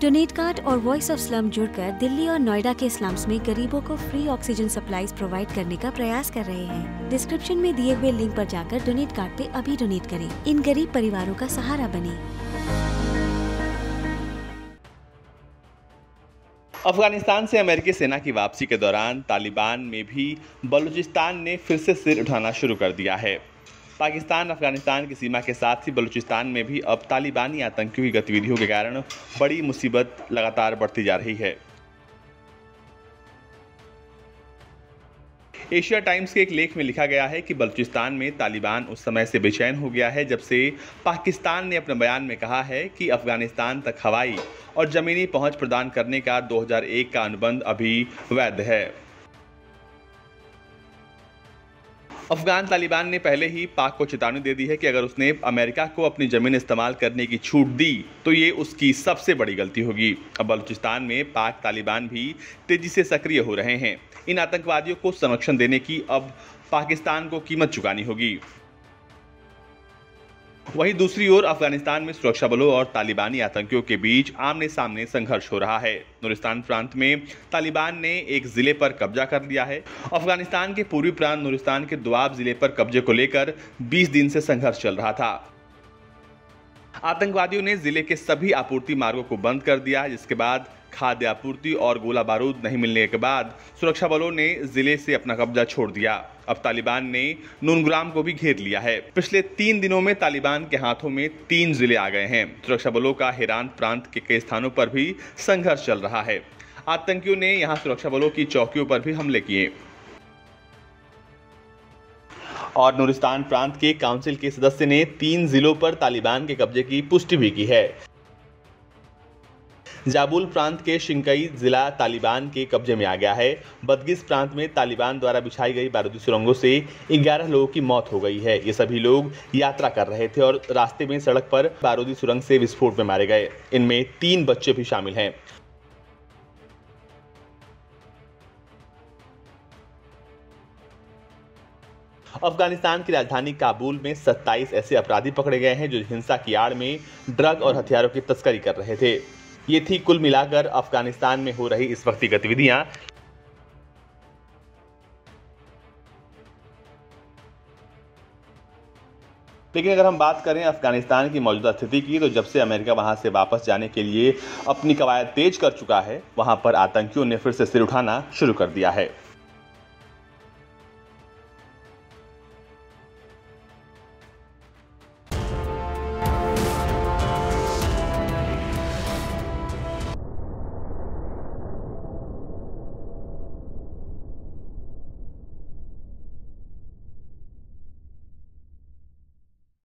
Donate card और voice of slum जुड़कर दिल्ली और नोएडा के स्लम्स में गरीबों को फ्री ऑक्सीजन सप्लाईज प्रोवाइड करने का प्रयास कर रहे हैं। डिस्क्रिप्शन में दिए हुए लिंक पर जाकर डोनेट कार्ड पे अभी डोनेट करें। इन गरीब परिवारों का सहारा बने। अफ़गानिस्तान से अमेरिकी सेना की वापसी के दौरान तालिबान में भी बलूचिस्तान ने फिर से सिर उठाना शुरू कर दिया है। पाकिस्तान, अफ़गानिस्तान की सीमा के साथ ही बलूचिस्तान में भी अब तालिबानी आतंकियों की गतिविधियों के कारण बड़ी मुसीबत लगातार बढ़ती जा रही है। एशिया टाइम्स के एक लेख में लिखा गया है कि बलूचिस्तान में तालिबान उस समय से बेचैन हो गया है जब से पाकिस्तान ने अपने बयान में कहा है कि अफ़गानिस्तान तक हवाई और ज़मीनी पहुँच प्रदान करने का 2001 का अनुबंध अभी वैध है। अफगान तालिबान ने पहले ही पाक को चेतावनी दे दी है कि अगर उसने अमेरिका को अपनी ज़मीन इस्तेमाल करने की छूट दी तो ये उसकी सबसे बड़ी गलती होगी। अब बलूचिस्तान में पाक तालिबान भी तेज़ी से सक्रिय हो रहे हैं। इन आतंकवादियों को संरक्षण देने की अब पाकिस्तान को कीमत चुकानी होगी। वहीं दूसरी ओर अफ़गानिस्तान में सुरक्षा बलों और तालिबानी आतंकियों के बीच आमने सामने संघर्ष हो रहा है। नूरिस्तान प्रांत में तालिबान ने एक ज़िले पर कब्जा कर लिया है। अफ़गानिस्तान के पूर्वी प्रांत नूरिस्तान के दुआब ज़िले पर कब्जे को लेकर 20 दिन से संघर्ष चल रहा था। आतंकवादियों ने ज़िले के सभी आपूर्ति मार्गों को बंद कर दिया, जिसके बाद खाद्य आपूर्ति और गोला बारूद नहीं मिलने के बाद सुरक्षा बलों ने ज़िले से अपना कब्जा छोड़ दिया। अब तालिबान ने नूनग्राम को भी घेर लिया है। पिछले तीन दिनों में तालिबान के हाथों में तीन ज़िले आ गए हैं। सुरक्षा बलों का हिरान प्रांत के कई स्थानों पर भी संघर्ष चल रहा है। आतंकियों ने यहाँ सुरक्षा बलों की चौकियों पर भी हमले किए। और नूरिस्तान प्रांत के काउंसिल के सदस्य ने तीन जिलों पर तालिबान के कब्जे की पुष्टि भी की है। जाबुल प्रांत के शिंकई जिला तालिबान के कब्जे में आ गया है। बदगिस प्रांत में तालिबान द्वारा बिछाई गई बारूदी सुरंगों से 11 लोगों की मौत हो गई है। ये सभी लोग यात्रा कर रहे थे और रास्ते में सड़क पर बारूदी सुरंग से विस्फोट में मारे गए। इनमें तीन बच्चे भी शामिल हैं। अफ़गानिस्तान की राजधानी काबुल में 27 ऐसे अपराधी पकड़े गए हैं जो हिंसा की आड़ में ड्रग और हथियारों की तस्करी कर रहे थे। ये थी कुल मिलाकर अफ़गानिस्तान में हो रही इस वक्त की गतिविधियाँ। लेकिन अगर हम बात करें अफ़गानिस्तान की मौजूदा स्थिति की तो जब से अमेरिका वहाँ से वापस जाने के लिए अपनी कवायद तेज कर चुका है, वहाँ पर आतंकियों ने फिर से सिर उठाना शुरू कर दिया है।